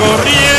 corriendo.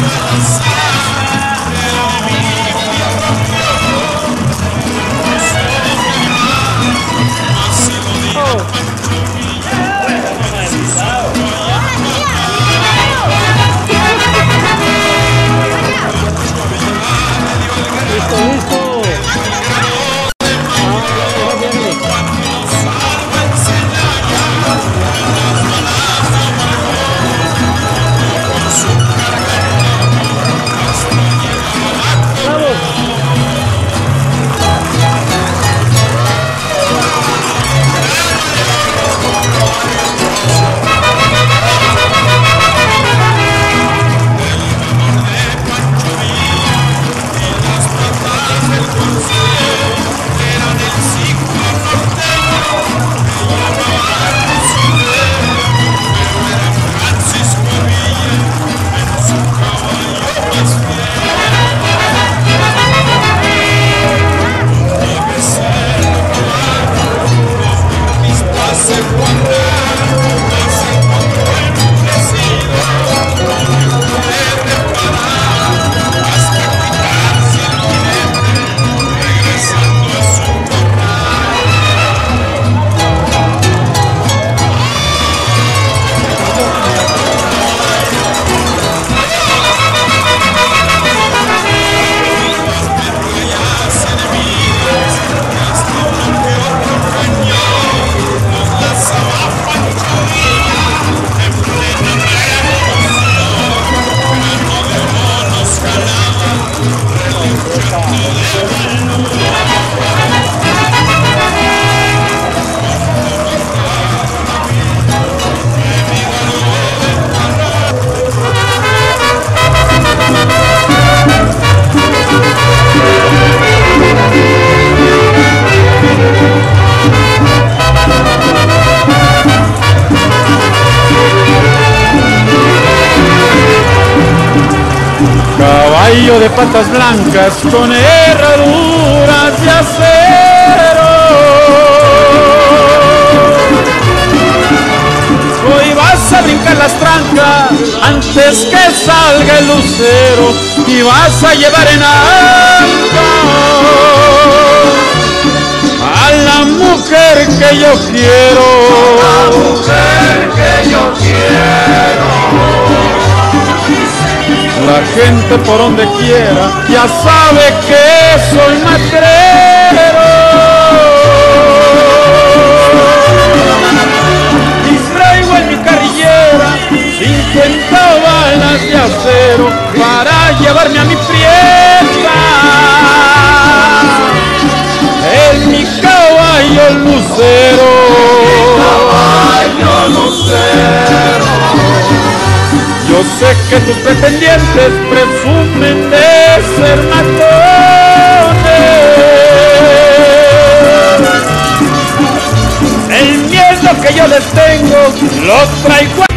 Yes. De patas blancas con herraduras de acero. Hoy vas a brincar las trancas antes que salga el lucero y vas a llevar en alto a la mujer que yo quiero. La mujer que yo quiero. La gente por donde quiera ya sabe que soy matrero. Y traigo en mi carrillera 50 balas de acero para llevarme a mi prieta. En mi. Caballo lucero. Que tus pretendientes presumen de ser matones. El miedo que yo les tengo lo traigo